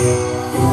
Música